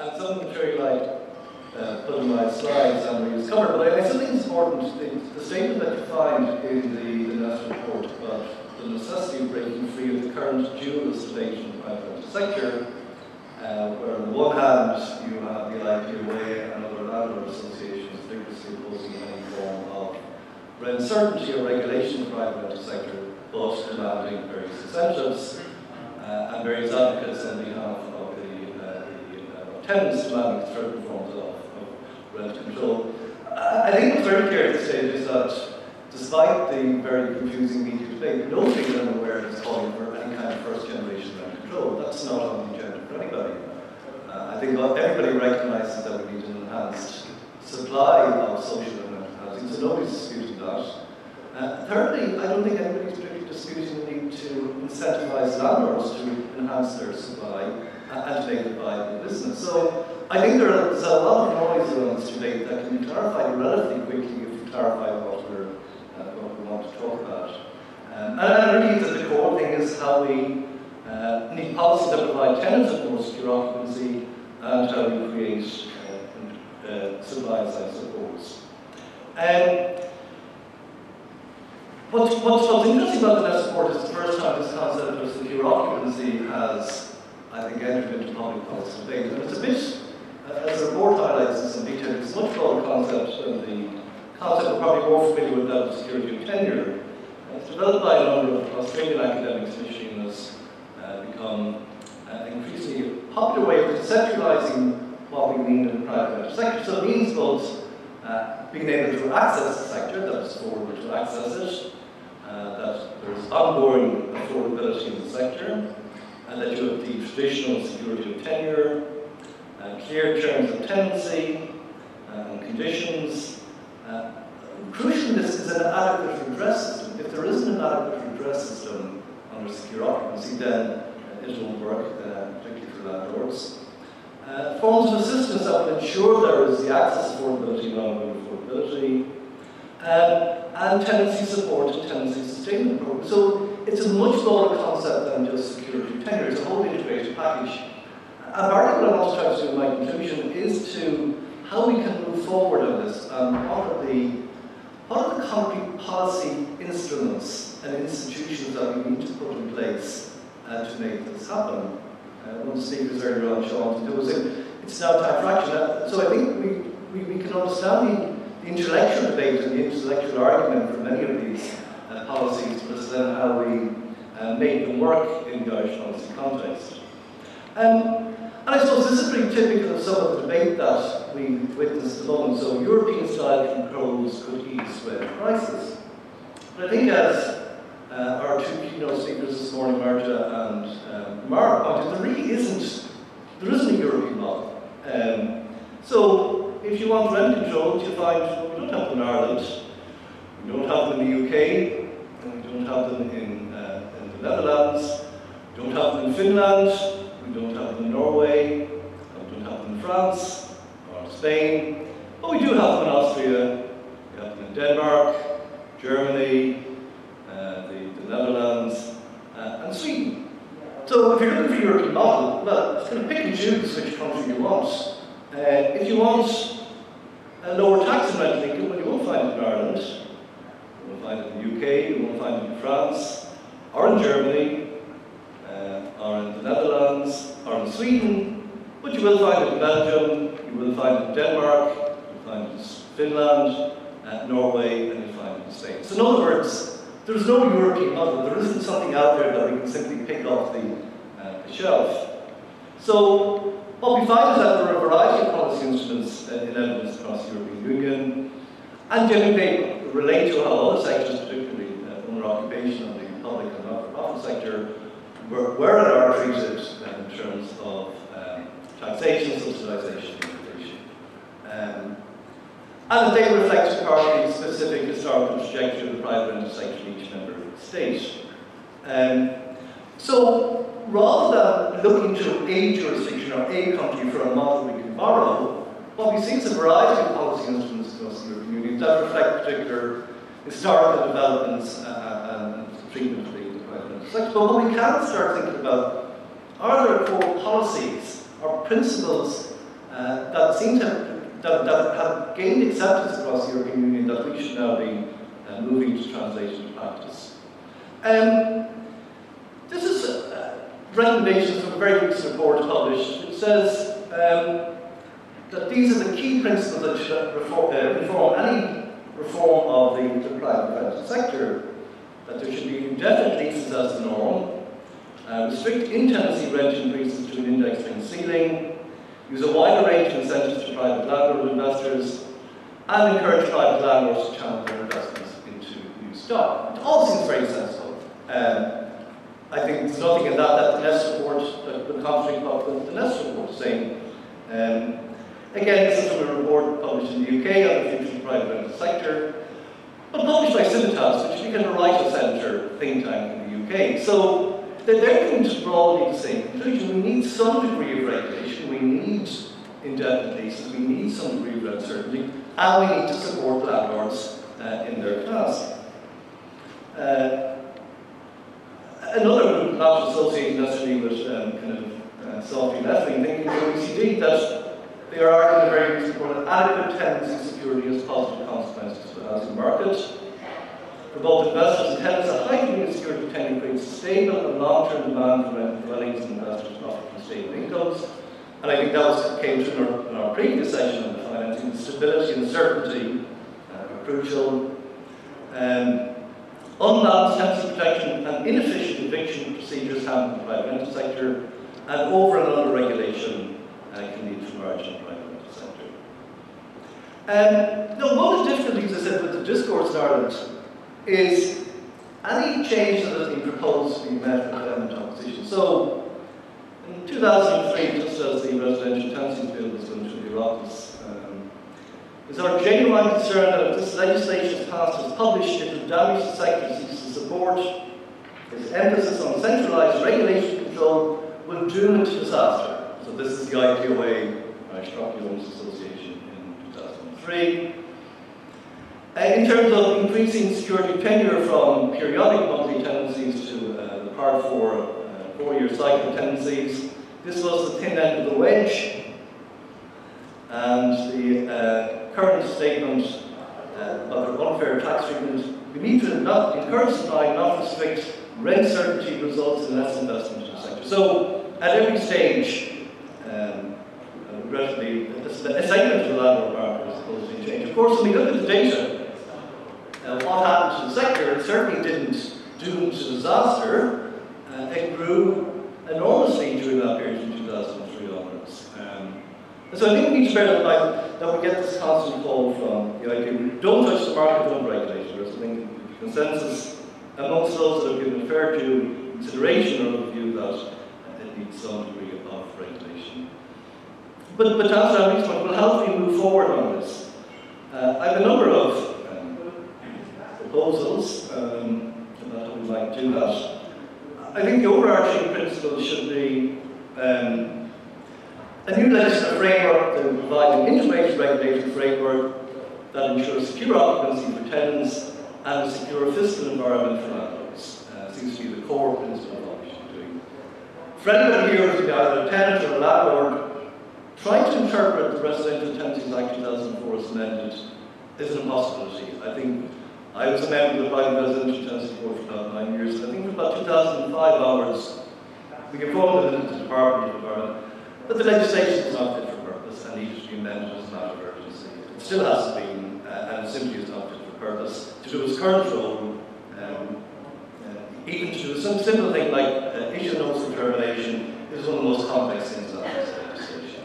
And some of the material I uh, put in my slides and we covered, but I, I still think it's important, the, the statement that you find in the, the NESC report about the necessity of breaking free of the current dual debate in the private sector, uh, where on the one hand you have the IPOA and other landlord associations vigorously opposing any form of rent certainty or regulation in the private sector, but demanding various incentives, uh, and various advocates on behalf of the, uh, the uh, tenants demanding certain forms of, of rent control. I think what's very clear at this stage is that despite the very confusing media debate, nobody in aware is calling for any kind of first generation rent control. That's not on the agenda for anybody. Uh, I think everybody recognises that we need an enhanced supply of social and housing, so nobody's disputing that. Uh, thirdly, I don't think anybody's particularly disputing the need to incentivise landlords to enhance their supply and to make it business. So I think there are, there's a lot of noise around this debate that can be clarified relatively quickly if we clarify what we're uh, what we want to talk about. Um, and, and really, the, the core thing is how we uh, need policies that provide tenants of more secure occupancy and how we create uh, uh, supply side supports. Um, what's, what's, what's interesting about the net support is the first time this concept of secure occupancy has, I think, entered into public policy debate. And it's a bit, uh, as the report highlights in some detail, it's a much broader concept than the concept we're probably more familiar with that of security of tenure. It's developed by a number of Australian academics and has uh, become an uh, increasingly popular way of decentralizing what we mean in the private sector. So it means both uh, being able to access the sector, that is affordable to access it, uh, that there's ongoing affordability in the sector, and that you have the traditional security of tenure, uh, clear terms of tenancy, uh, and conditions. Uh, crucial in this is an adequate redress system. If there isn't an adequate redress system under secure occupancy, then it won't work, particularly for landlords. Uh, forms of assistance that will ensure there is the access affordability ongoing affordability, um, and tenancy support and tenancy sustainment program. So it's a much broader concept than just security tenure. It's a whole integrated package. And part what I want to try to do in my conclusion is to how we can move forward on this what are the what are the concrete policy instruments and institutions that we need to put in place uh, to make this happen. Uh, one of the speakers earlier on, Sean, there was a, it's now time for action. Uh, so I think we, we, we can understand the, the intellectual debate and the intellectual argument for many of these policies, but then how we uh, make them work in the Irish policy context. Um, and I suppose this is pretty typical of some of the debate that we witnessed moment. So European-style controls could ease rent prices. But I think as uh, our two keynote speakers this morning, Marta and um, Mara pointed, there really isn't, there isn't a European model. Um, so if you want rent controls, you find, well, we don't have them in Ireland, we don't have them in the UK, we don't have them in, uh, in the Netherlands, we don't have them in Finland, we don't have them in Norway, we don't have them in France, or Spain, but we do have them in Austria, we have them in Denmark, Germany, the Netherlands, uh, and Sweden. So if you're looking for a European model, well, it's going to pick and choose which country you want. Uh, if you want a lower tax on well, you won't find it in Ireland. You won't find it in the UK, you won't find it in France, or in Germany, uh, or in the Netherlands, or in Sweden, but you will find it in Belgium, you will find it in Denmark, you'll find it in Finland, uh, Norway, and you'll find it in Spain. So in other words, there's no European model. There isn't something out there that we can simply pick off the, uh, the shelf. So what we find is that there are a variety of policy instruments uh, in evidence across the European Union, and generally they relate to how other sectors, particularly uh, owner occupation and the public and not-for-profit sector, were, were and are treated in terms of um, taxation, subsidisation, and innovation. Um, and they reflect partly specific historical trajectory of the private rental sector in each member state. Um, so rather than looking to a jurisdiction or a country for a model we can borrow, what we see is a variety of policy instruments the European Union that reflect particular historical developments uh, and treatment of the sector. But what we can start thinking about are there core policies or principles uh, that seem to that, that have gained acceptance across the European Union that we should now be uh, moving to translation to practice. Um, this is uh, recommendations from a very recent report published. It says um, that these are the key principles that should reform, uh, inform any reform of the, the private sector. That there should be indefinite leases as the norm, uh, restrict in-tenancy rent increases to an index-linked ceiling, use a wider range of incentives to private landlord investors, and encourage private landlords to channel their investments into new stock. It all seems very sensible. Um, I think there's nothing in that that the NESC report, that the contrary what the NESC report saying. Um, again, this is from a report published in the UK on the future of the private sector, but published by Civitas, which became a writer centre think tank in the UK. So they're, they're coming to broadly the same conclusion. We need some degree of regulation, we need indefinite leases, we need some degree of uncertainty, and we need to support landlords uh, in their task. Uh, another group not associated necessarily with um, kind of uh, softly left-wing thinking, the OECD, that they are arguing very report that adequate tenancy security has positive consequences for the housing market. For both investors and tenants, a high degree of security tenant creates stable and long-term demand for rental dwellings and investors profit from stable incomes. And I think that was came to in our, in our previous session on financing. Stability and certainty uh, are crucial. Um, unbalanced tenancy protection and inefficient eviction procedures happen in the rental sector, and over and under regulation the sector. Um, now, one of the difficulties, I said, with the discourse in Ireland is any change that has been proposed to be met with vehement opposition. So, in 2003, just as the residential tenancy bill was going through the Oireachtas, um, is our genuine concern that if this legislation is passed as published, it will damage the sector's support. Its emphasis on centralised regulation control will doom it to disaster. So this is the IPOA, Property Owners Association, in 2003. Uh, in terms of increasing security tenure from periodic monthly tenancies to uh, the Part 4 uh, four-year cycle tenancies, this was the thin end of the wedge. And the uh, current statement uh, about unfair tax treatment, we need to not encourage not restrict rent certainty results in less investment in the sector. So at every stage, um, regrettably, a segment of the landlord market is supposed to change. Of course, when we look at the data, uh, what happened to the sector, it certainly didn't doom to disaster. Uh, it grew enormously during that period from 2003 onwards. Um, so I think we need to bear in mind that we get this constant call from the idea, we don't touch the market, don't regulate. There's I think consensus amongst those that have given fair due consideration of the view that it needs some degree of regulation. But, but to answer our next point, well, how do we move forward on this? Uh, I have a number of proposals um, that we might do that. I think the overarching principle should be um, a new legislative framework that will provide an integrated regulatory framework that ensures secure occupancy for tenants and a secure fiscal environment for landlords. Uh, seems to be the core principle of what we should be doing. For anybody here who's either a tenant or a landlord, trying to interpret the Residential Tenancies Act 2004 as amended is an impossibility. I think I was a member of the Private Residential Tenancy Board for about nine years. I think from about 2005 onwards, we informed the Department of Environment that the legislation is not fit for purpose and needs to be amended as a matter of urgency. It still has to be, uh, and simply is not fit for purpose, to do its current role, um, uh, even to some simple thing like uh, issue notice of termination is one of the most complex things about this legislation.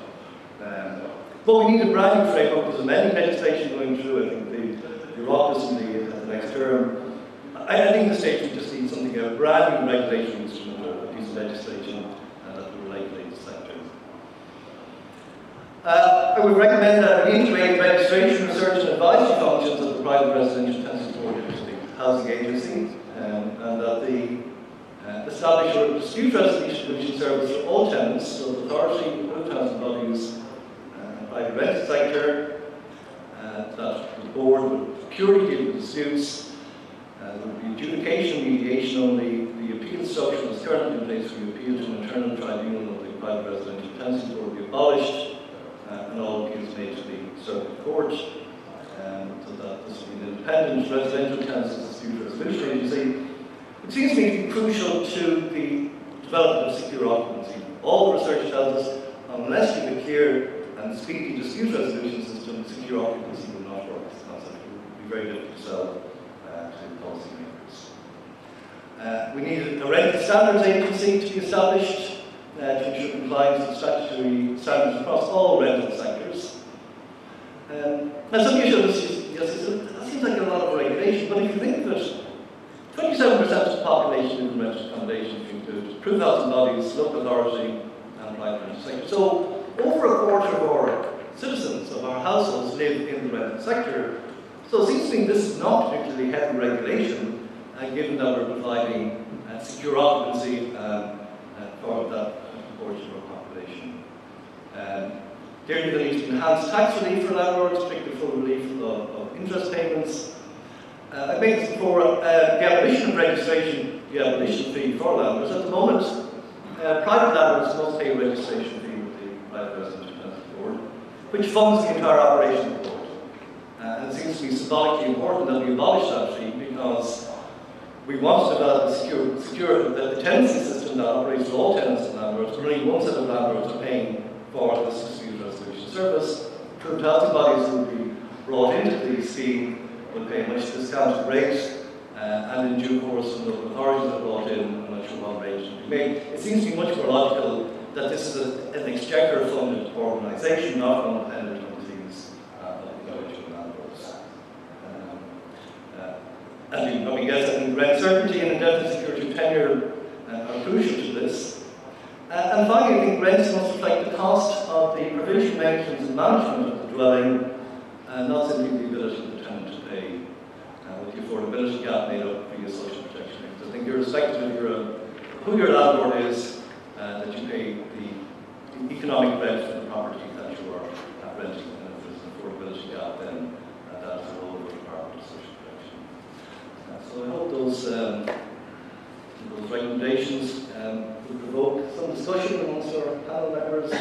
Um, but we need a brand new framework. Because there's many legislation going through. I think the, the Oireachtas and the next term. I, I think the state would just need something, a brand new regulatory instrument or a piece of legislation uh, that would regulate the sector. Uh, I would recommend that we integrate registration, research and advisory functions of the private residential tenancy board housing agency and the uh, establish a dispute resolution service for all tenants, so the authority, both housing bodies, uh, private rental sector, uh, that the board would purely deal with disputes. Uh, there would be adjudication, mediation only. The appeal structure is currently in place for the appeal to an internal tribunal of the private residential tenancy board would be abolished. uh, and all appeals made to the circuit court. Um, so that this will be an independent residential tenancy dispute resolution agency. It seems to me to crucial to the development of secure occupancy. All the research tells us unless you have and speedy dispute resolution system, secure occupancy will not work. This concept will be very difficult to sell uh, to policymakers. Uh, we need a rental standards agency to be established uh, to ensure compliance with statutory standards across all rental sectors. Um, now, some is, yes, that seems like a lot of regulation, but if you think that 27% of the in accommodation include approved housing bodies, local authority, and private sector. So, over a quarter of our citizens, of our households, live in the rental sector. So, it seems to me this is not particularly heavy regulation, uh, given that we're providing uh, secure occupancy um, uh, for that proportion of our population. Um, Clearly, there needs to be enhanced tax relief for landlords, particularly full relief of, of interest payments. Uh, I think this before, uh, the abolition of registration, the abolition fee for landlords. At the moment, uh, private landlords must pay a registration fee with the Private Residential Board, which funds the entire operation of the board. Uh, and it seems to be symbolically important that we abolish that fee because we want to develop a secure, secure the, the tenancy system that operates for all tenants and landlords, only one set of landlords are paying for this dispute resolution service. Housing bodies will be brought into the scheme will pay much discounted rates, uh, and in due course, when local authorities are brought in, I'm not sure what arrangement will be made. It seems to be much more logical that this is a, an exchequer-funded organisation, not one dependent on the fees uh, of the individual landlords. Um, uh, and you probably guess that rent certainty and indefinite security tenure uh, are crucial to this. Uh, and finally, I think rents must reflect the cost of the provision, maintenance and management of the dwelling, and not simply the the tenant to pay, uh, with the affordability gap made up via social protection. I think you're irrespective of your, own, who your landlord is, uh, that you pay the, economic rent for the property that you are uh, renting. And if there's an affordability gap, then uh, that's the role of the Department of Social Protection. Uh, so I hope those um, those recommendations um, will provoke some discussion amongst our panel members